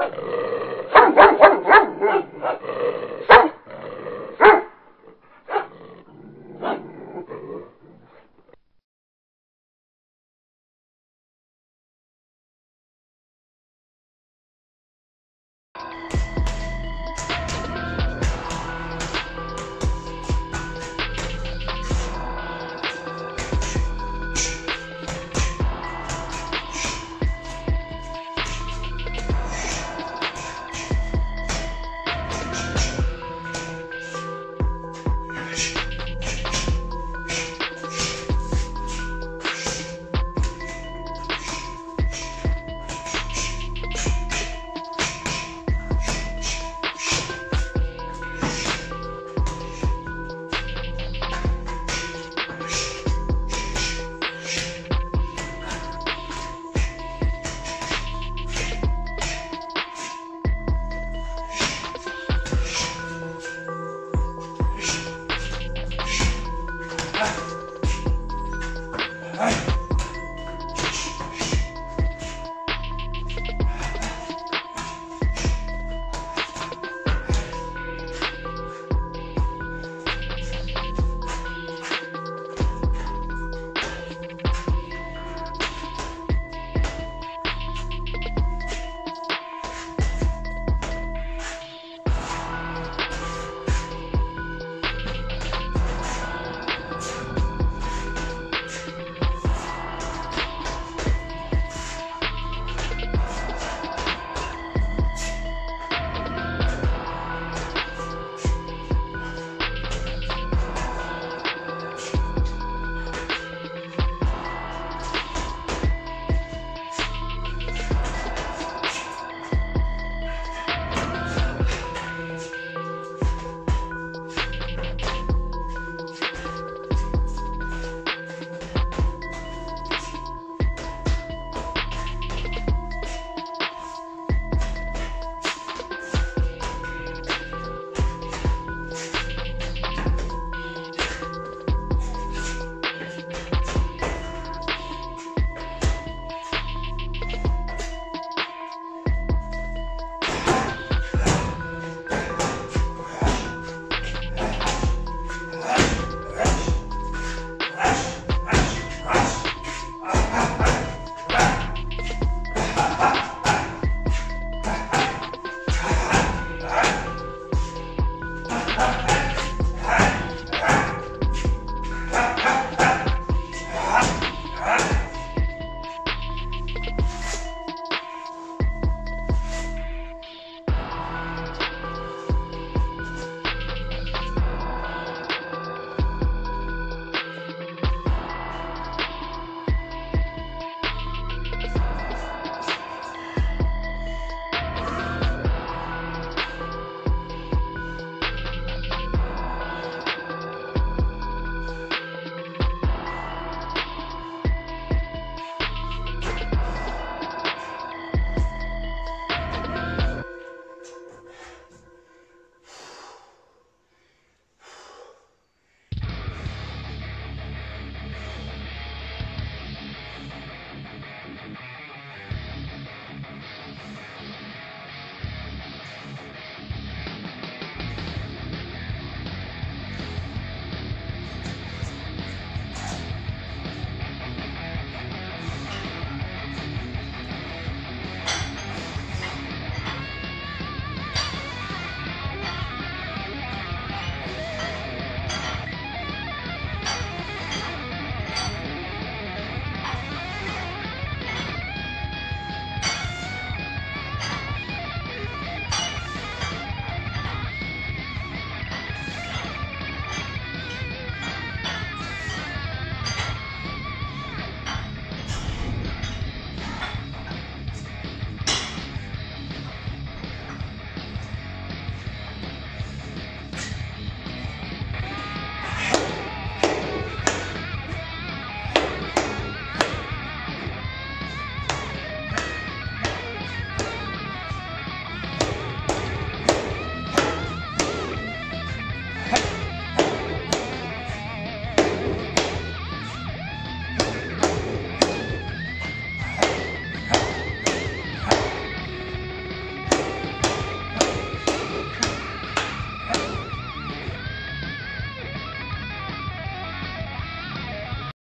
Uh,